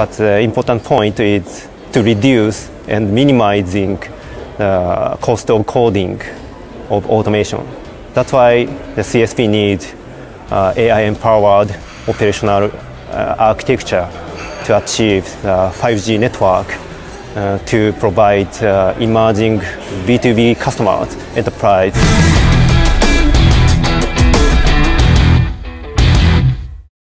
But the important point is to reduce and minimizing the cost of coding of automation. That's why the CSP needs uh, AI-empowered operational uh, architecture to achieve uh, the 5G network uh, to provide emerging B2B customers, enterprise.